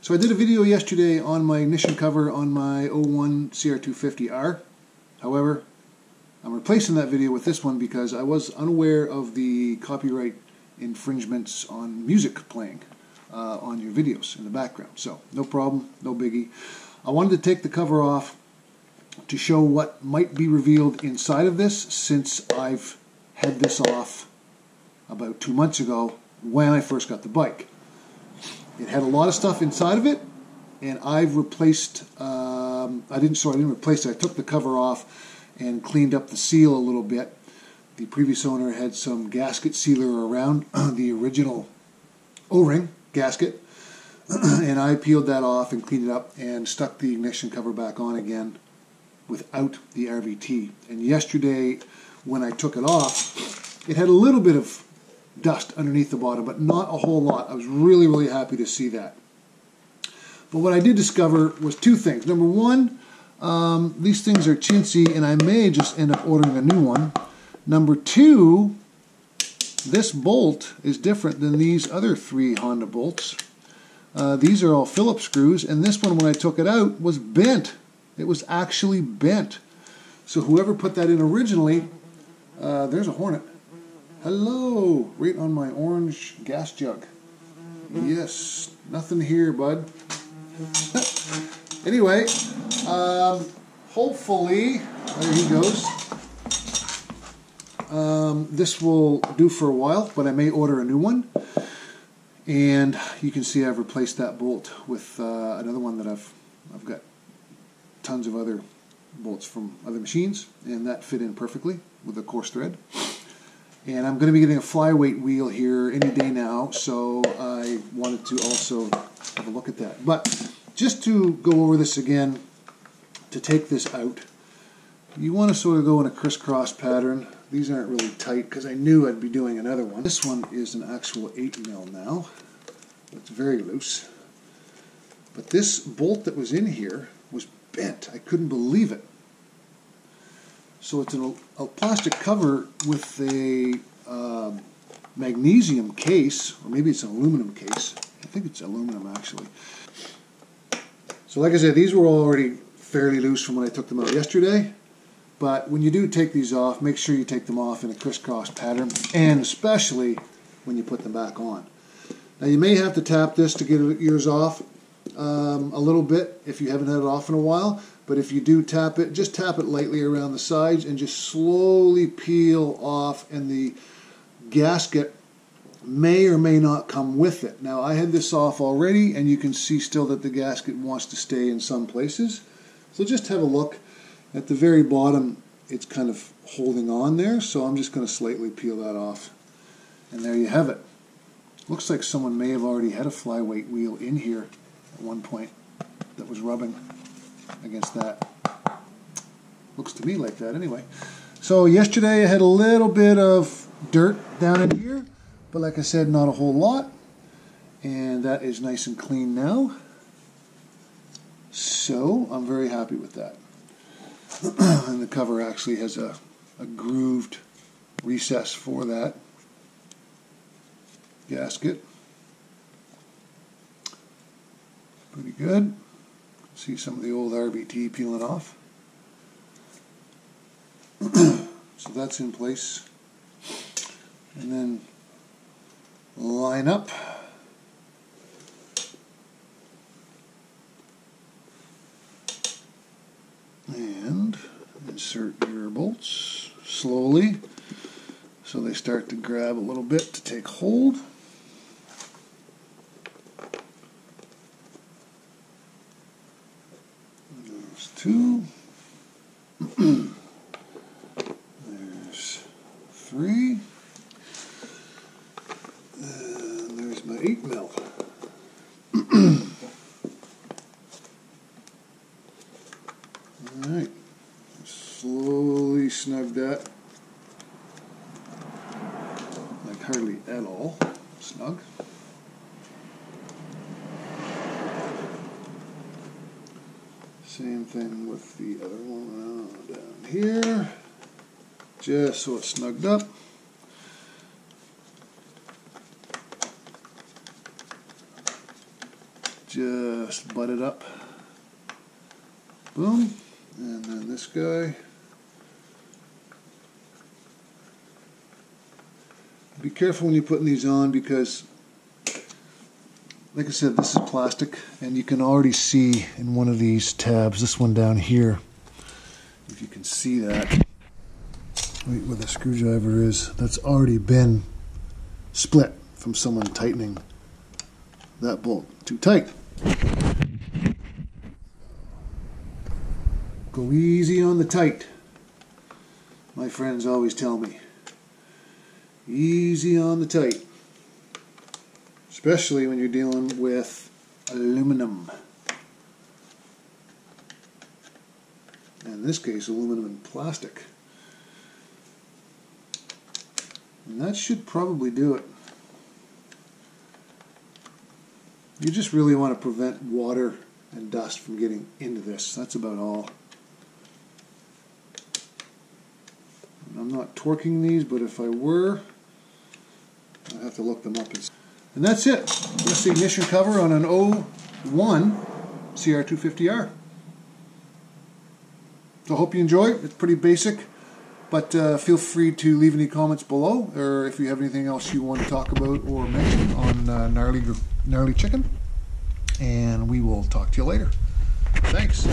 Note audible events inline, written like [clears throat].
So I did a video yesterday on my ignition cover on my 01 CR250R. However, I'm replacing that video with this one because I was unaware of the copyright infringements on music playing uh, on your videos in the background. So no problem, no biggie. I wanted to take the cover off to show what might be revealed inside of this since I've had this off about two months ago when I first got the bike. It had a lot of stuff inside of it, and I've replaced. Um, I didn't. So I didn't replace it. I took the cover off and cleaned up the seal a little bit. The previous owner had some gasket sealer around [clears throat] the original O-ring gasket, [clears throat] and I peeled that off and cleaned it up and stuck the ignition cover back on again without the RVT. And yesterday, when I took it off, it had a little bit of dust underneath the bottom, but not a whole lot. I was really, really happy to see that. But what I did discover was two things. Number one, um, these things are chintzy, and I may just end up ordering a new one. Number two, this bolt is different than these other three Honda bolts. Uh, these are all Phillips screws, and this one, when I took it out, was bent. It was actually bent. So whoever put that in originally, uh, there's a Hornet. Hello, right on my orange gas jug. Yes, nothing here, bud. [laughs] anyway, um, hopefully, there he goes. Um, this will do for a while, but I may order a new one. And you can see I've replaced that bolt with uh, another one that I've I've got tons of other bolts from other machines, and that fit in perfectly with the coarse thread. And I'm going to be getting a flyweight wheel here any day now, so I wanted to also have a look at that. But just to go over this again, to take this out, you want to sort of go in a crisscross pattern. These aren't really tight because I knew I'd be doing another one. This one is an actual 8 mil now. It's very loose. But this bolt that was in here was bent. I couldn't believe it. So it's an, a plastic cover with a uh, magnesium case, or maybe it's an aluminum case. I think it's aluminum actually. So like I said, these were already fairly loose from when I took them out yesterday. But when you do take these off, make sure you take them off in a crisscross pattern, and especially when you put them back on. Now you may have to tap this to get yours off um, a little bit if you haven't had it off in a while. But if you do tap it, just tap it lightly around the sides and just slowly peel off and the gasket may or may not come with it. Now I had this off already and you can see still that the gasket wants to stay in some places. So just have a look. At the very bottom it's kind of holding on there so I'm just going to slightly peel that off. And there you have it. Looks like someone may have already had a flyweight wheel in here at one point that was rubbing against that. Looks to me like that anyway. So yesterday I had a little bit of dirt down in here, but like I said, not a whole lot. And that is nice and clean now. So I'm very happy with that. [clears throat] and the cover actually has a, a grooved recess for that gasket. Pretty good. See some of the old RBT peeling off. [clears throat] so that's in place. And then line up. And insert your bolts slowly so they start to grab a little bit to take hold. Two. [clears throat] there's three. And there's my eight mil. [clears throat] Alright. Slowly snug that. Like hardly at all snug. Same thing with the other one oh, down here, just so it's snugged up. just butt it up. Boom. And then this guy. Be careful when you're putting these on because, like I said, this is plastic and you can already see in one of these tabs, this one down here, if you can see that, right where the screwdriver is, that's already been split from someone tightening that bolt too tight. Go easy on the tight. My friends always tell me. Easy on the tight. Especially when you're dealing with aluminum. In this case, aluminum and plastic. And that should probably do it. You just really want to prevent water and dust from getting into this. That's about all. I'm not torquing these, but if I were, I'd have to look them up. And that's it. That's the ignition cover on an 01 CR250R. So hope you enjoy. It's pretty basic, but uh, feel free to leave any comments below, or if you have anything else you want to talk about or mention on uh, gnarly gnarly chicken. And we will talk to you later. Thanks.